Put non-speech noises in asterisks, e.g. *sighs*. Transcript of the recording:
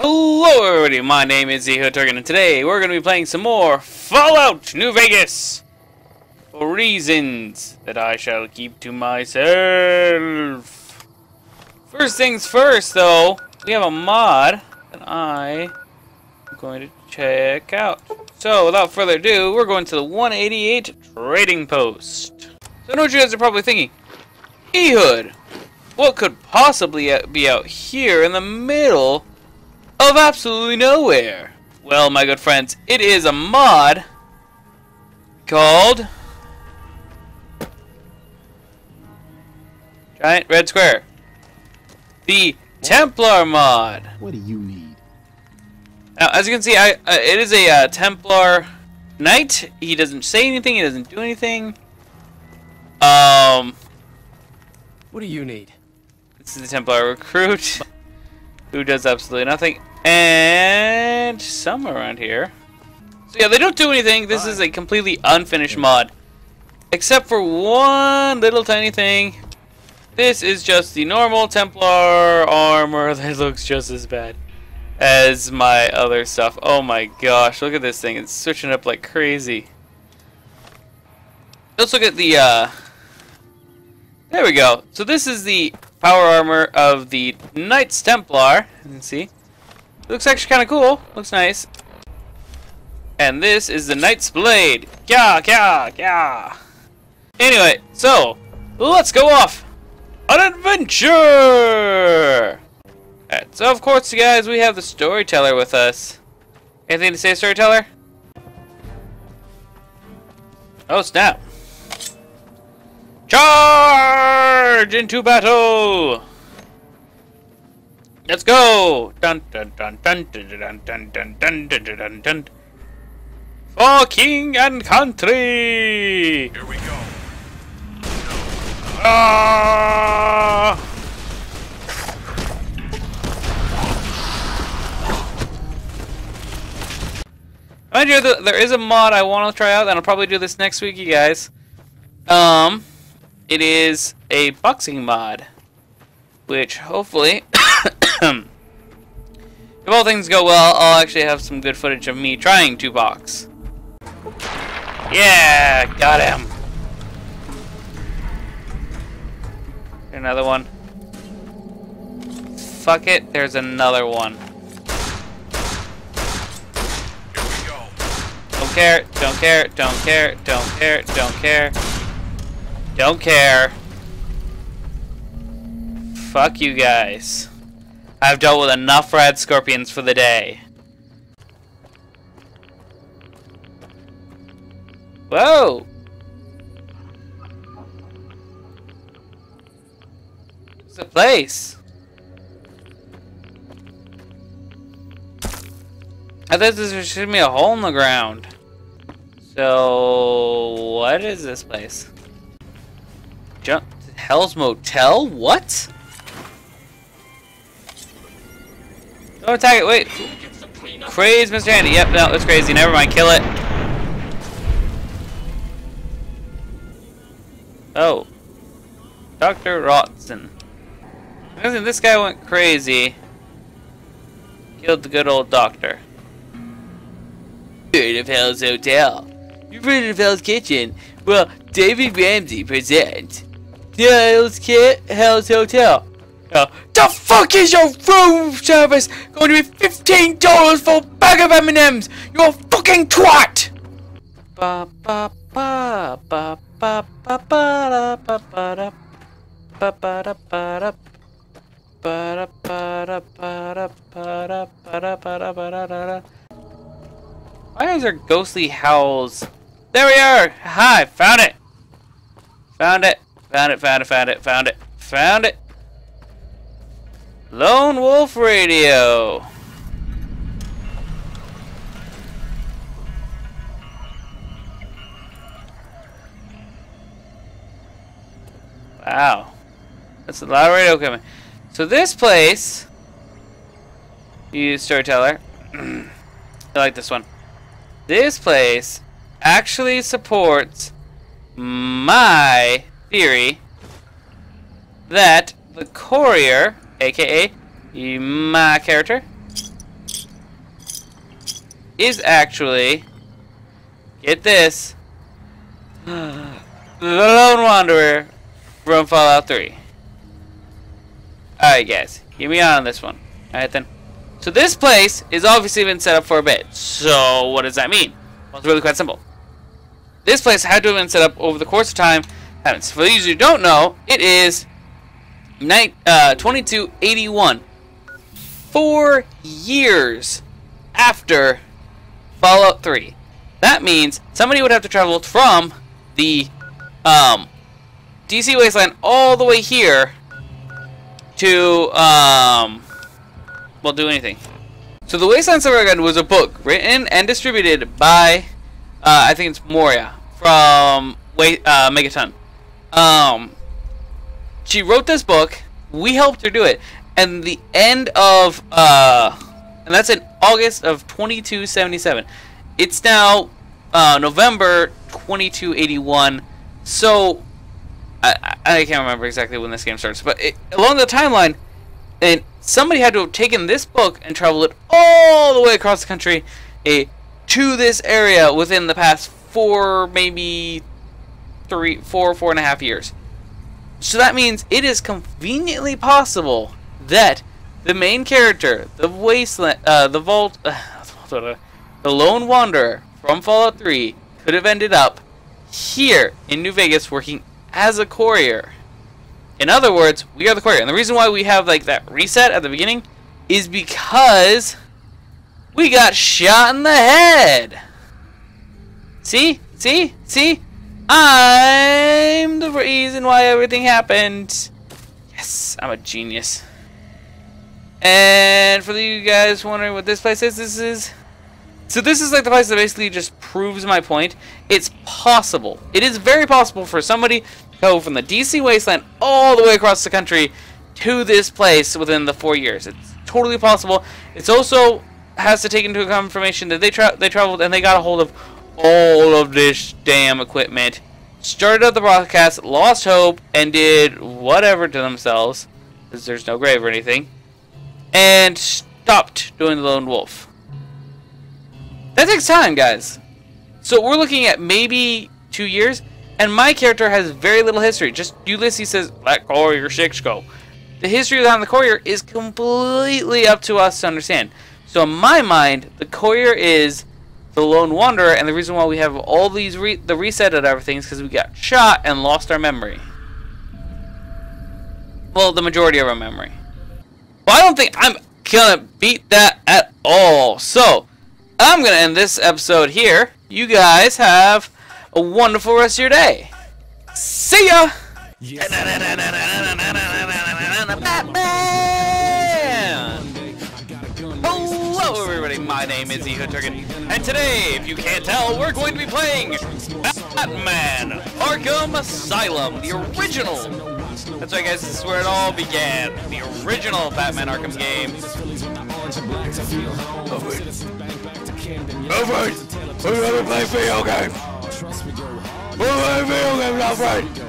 Hello everybody, my name is Zeho Turgan and today we're going to be playing some more Fallout New Vegas! For reasons that I shall keep to myself. First things first though, we have a mod that I am going to check out. So without further ado, we're going to the 188 Trading Post. So I know what you guys are probably thinking. Ehud, what could possibly be out here in the middle of absolutely nowhere. Well, my good friends, it is a mod called Giant Red Square. The Templar mod. What do you need? Now, as you can see, I uh, it is a uh, Templar knight. He doesn't say anything. He doesn't do anything. Um. What do you need? This is the Templar recruit, *laughs* who does absolutely nothing. And somewhere around here. So yeah, they don't do anything. This is a completely unfinished mod. Except for one little tiny thing. This is just the normal Templar armor *laughs* that looks just as bad as my other stuff. Oh my gosh, look at this thing. It's switching up like crazy. Let's look at the, uh... There we go. So this is the power armor of the Knights Templar. You can see. Looks actually kind of cool. Looks nice. And this is the Knight's Blade. Yeah, yeah, yeah. Anyway, so, let's go off an adventure! Alright, so of course, guys, we have the storyteller with us. Anything to say, storyteller? Oh, snap. Charge into battle! Let's go! Dun dun dun dun dun dun dun dun dun dun dun dun For king and country! Here we go. Ah! Mind you, there is a mod I want to try out, and I'll probably do this next week, you guys. Um, it is a boxing mod, which hopefully *coughs* if all things go well, I'll actually have some good footage of me trying to box. Yeah, got him. Another one. Fuck it, there's another one. Don't care, don't care, don't care, don't care, don't care. Don't care. Fuck you guys. I've dealt with enough red scorpions for the day. Whoa! It's a place. I thought this was should be a hole in the ground. So, what is this place? Jump Hell's Motel? What? Don't attack it, wait. Crazy Mr. Handy. Yep, no, it's crazy. Never mind, kill it. Oh. Dr. Rotson. Listen, this guy went crazy. Killed the good old doctor. Heard of Hell's Hotel. Heard of Hell's Kitchen. Well, David Ramsey presents Hell's, Hell's Hotel. Uh, the fuck is your room service going to be fifteen dollars for a bag of M&Ms? You a fucking twat! Ba ba ba ba ba ba ba ba ba ba ba ba ba ba Why is there ghostly howls? There we are! Hi, found it! Found it! Found it, found it, found it, found it, found it! Lone Wolf Radio. Wow. That's a lot of radio coming. So this place, you storyteller, *clears throat* I like this one. This place actually supports my theory that the courier aka my character, is actually get this *gasps* the Lone Wanderer from Fallout 3. Alright guys, get me on this one. Alright then. So this place is obviously been set up for a bit. So what does that mean? Well, it's really quite simple. This place had to have been set up over the course of time. For those who don't know, it is night uh, 2281. Four years after Fallout 3. That means somebody would have to travel from the um, DC Wasteland all the way here to um, well, do anything. So the Wasteland Guide was a book written and distributed by uh, I think it's Moira from Wait uh, Megaton. Um, she wrote this book. We helped her do it, and the end of uh, and that's in August of 2277. It's now uh, November 2281. So I, I can't remember exactly when this game starts, but it, along the timeline, and somebody had to have taken this book and traveled it all the way across the country, eh, to this area within the past four, maybe three, four, four and a half years. So that means it is conveniently possible that the main character, the wasteland, uh, the vault, uh, *sighs* the lone wanderer from Fallout 3, could have ended up here in New Vegas working as a courier. In other words, we are the courier. And the reason why we have like that reset at the beginning is because we got shot in the head. See? See? See? I'm the reason why everything happened. Yes, I'm a genius. And for you guys wondering what this place is, this is... So this is like the place that basically just proves my point. It's possible. It is very possible for somebody to go from the DC wasteland all the way across the country to this place within the four years. It's totally possible. It's also has to take into account confirmation that they tra they traveled and they got a hold of all of this damn equipment. Started up the broadcast, lost hope, and did whatever to themselves, because there's no grave or anything, and stopped doing the lone wolf. That takes time, guys. So we're looking at maybe two years, and my character has very little history. Just Ulysses says, "Black Courier Six go." The history behind the courier is completely up to us to understand. So in my mind, the courier is the lone wanderer, and the reason why we have all these re the reset of everything is because we got shot and lost our memory. Well, the majority of our memory. Well, I don't think I'm gonna beat that at all. So I'm gonna end this episode here. You guys have a wonderful rest of your day. See ya. Hello *laughs* my name is Ehud Turkin, and today, if you can't tell, we're going to be playing Batman Arkham Asylum, the original. That's right guys, this is where it all began. The original Batman Arkham game. Alfred! We're gonna play video games! We're playing video games, Alfred!